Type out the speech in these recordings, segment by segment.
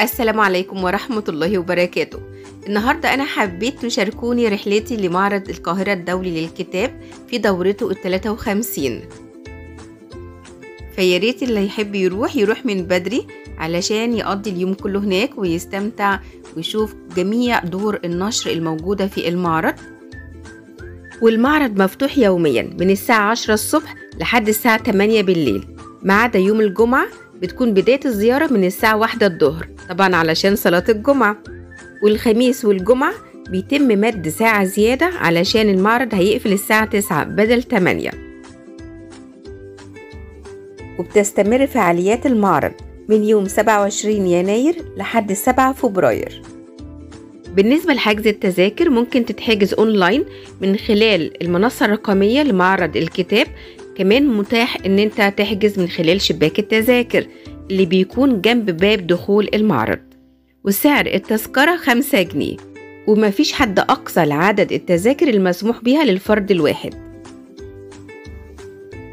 السلام عليكم ورحمة الله وبركاته. النهاردة أنا حبيت تشاركوني رحلتي لمعرض القاهرة الدولي للكتاب في دورته ال 53 فياريت اللي يحب يروح يروح من بدري علشان يقضي اليوم كله هناك ويستمتع ويشوف جميع دور النشر الموجودة في المعرض. والمعرض مفتوح يوميا من الساعة 10 الصبح لحد الساعة 8 بالليل ما عدا يوم الجمعة بتكون بداية الزيارة من الساعة واحدة الظهر طبعا علشان صلاة الجمعة. والخميس والجمعة بيتم مد ساعة زيادة علشان المعرض هيقفل الساعة 9 بدل 8 وبتستمر فعاليات المعرض من يوم 27 يناير لحد 7 فبراير. بالنسبة لحجز التذاكر ممكن تتحجز أونلاين من خلال المنصة الرقمية لمعرض الكتاب كمان متاح إن أنت تحجز من خلال شباك التذاكر اللي بيكون جنب باب دخول المعرض. وسعر التذكرة خمسة جنيه. ومفيش حد أقصى لعدد التذاكر المسموح بيها للفرد الواحد.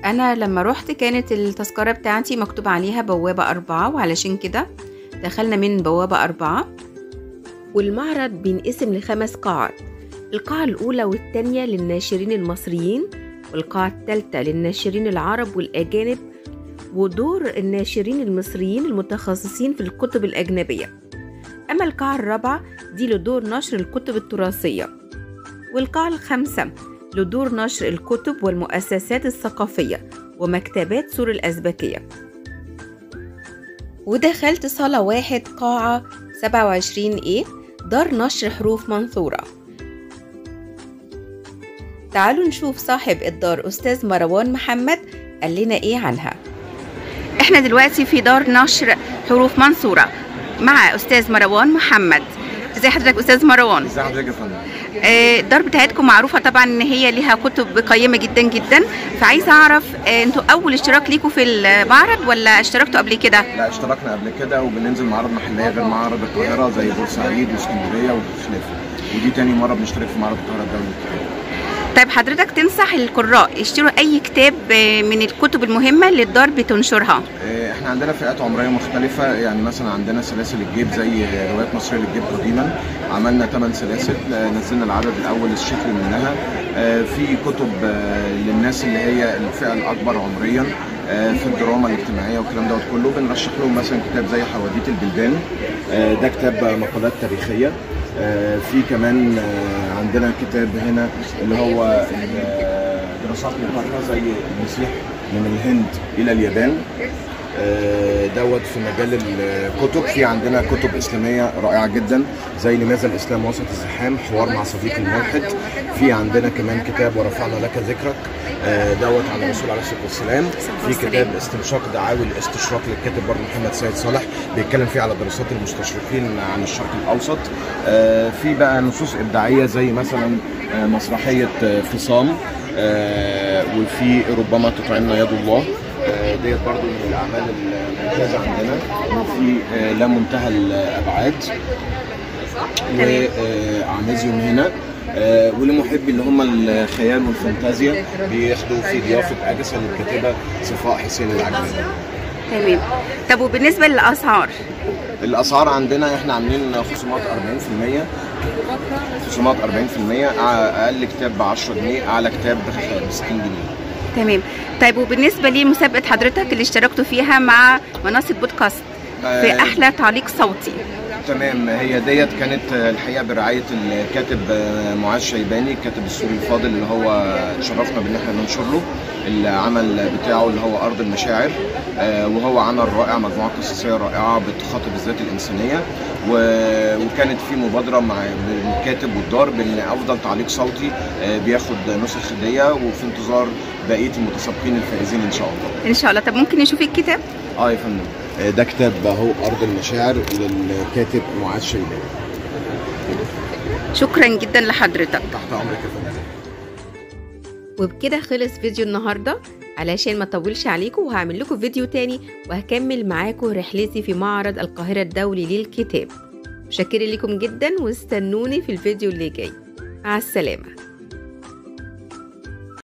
أنا لما روحت كانت التذكرة بتاعتي مكتوب عليها بوابة أربعة وعلشان كده دخلنا من بوابة أربعة. والمعرض بينقسم لخمس قاعات القاعة الأولى والتانية للناشرين المصريين والقاعة الثالثة للناشرين العرب والأجانب ودور الناشرين المصريين المتخصصين في الكتب الأجنبية. أما القاعة الرابعة دي لدور نشر الكتب التراثية. والقاعة الخامسة لدور نشر الكتب والمؤسسات الثقافية ومكتبات سور الأزبكية ودخلت صالة واحد قاعة 27 إيه دار نشر حروف منثورة. تعالوا نشوف صاحب الدار أستاذ مروان محمد قال لنا إيه عنها. إحنا دلوقتي في دار نشر حروف منصورة مع أستاذ مروان محمد. ازي حضرتك أستاذ مروان؟ ازي حضرتك يا فندم؟ آه، الدار بتاعتكم معروفة طبعا إن هي ليها كتب قيمة جدا جدا. فعايزة أعرف آه، أنتوا أول اشتراك ليكم في المعرض ولا اشتركتوا قبل كده؟ لا اشتركنا قبل كده وبننزل معارض محلية غير معرض القاهرة زي بورسعيد واسكندرية وخلافه ودي تاني مرة بنشترك في معرض القاهرة الدولي طيب حضرتك تنصح القراء يشتروا أي كتاب آه، من الكتب المهمة اللي الدار بتنشرها؟ آه، إحنا عندنا فئات عمرية مختلفة. يعني مثلا عندنا سلاسل الجيب زي روايات مصرية للجيب قديما. عملنا 8 سلاسل آه، نزلنا العدد الأول الشكل منها. في كتب للناس اللي هي الفئة الأكبر عمريا في الدراما الاجتماعية والكلام دوت كله. بنرشح لهم مثلا كتاب زي حواديت البلدان. ده كتاب مقالات تاريخية. آه، في كمان آه، عندنا كتاب هنا اللي هو ال- دراسات مقارنه زي المسيح من الهند إلى اليابان. آه، دوت في مجال الكتب. في عندنا كتب إسلامية رائعة جدا زي لماذا الإسلام وسط الزحام حوار مع صديق الملحد في عندنا كمان كتاب ورفعنا لك ذكرك آه، دوت عن الرسول عليه الصلاة والسلام. في كتاب استنشاق دعاوي الاستشراق للكاتب برضه محمد سيد صالح بيتكلم فيه على دراسات المستشرقين عن الشرق الأوسط. آه، في بقى نصوص إبداعية زي مثلا آه، مسرحية آه، فصام آه، وفي ربما تطعمنا يد الله. آه، ديت برضو من الاعمال الممتازة عندنا. وفي آه، لا منتهى الأبعاد. وعنازيوم هنا. آه، ولمحبي اللي هم الخيال والفانتازيا بياخدوا في ضيافة اجسا الكاتبة صفاء حسين العجمي. تمام. طب وبالنسبة للأسعار؟ الأسعار عندنا إحنا عاملين خصومات 40% خصومات 40% أع- أقل كتاب ب 10 جنيه أعلى كتاب ب 60 جنيه. تمام. طيب وبالنسبة لمسابقة حضرتك اللي اشتركتوا فيها مع منصة بودكاست في آه، أحلى تعليق صوتي. تمام. هي ديت كانت الحقيقة برعاية الكاتب معاذ شيباني الكاتب السوري الفاضل اللي هو شرفنا بإن إحنا ننشر له العمل بتاعه اللي هو أرض المشاعر آه، وهو عمل رائع مجموعة قصصيه رائعة بتخاطب الذات الإنسانية وكانت في مبادرة مع الكاتب والدار بإن أفضل تعليق صوتي آه، بياخد نسخ هديه وفي انتظار بقية المتسابقين الفائزين إن شاء الله. إن شاء الله. طب ممكن نشوف الكتاب؟ آه يا فندم. آه، ده كتاب أهو أرض المشاعر للكاتب معاذ شيباني شكرا جدا لحضرتك. تحت أمرك يا فندم. وبكده خلص فيديو النهاردة. علشان ما أطولش عليكم وهعمل لكم فيديو تاني وهكمل معاكم رحلتي في معرض القاهرة الدولي للكتاب. مشكرة لكم جدا واستنوني في الفيديو اللي جاي. مع السلامة.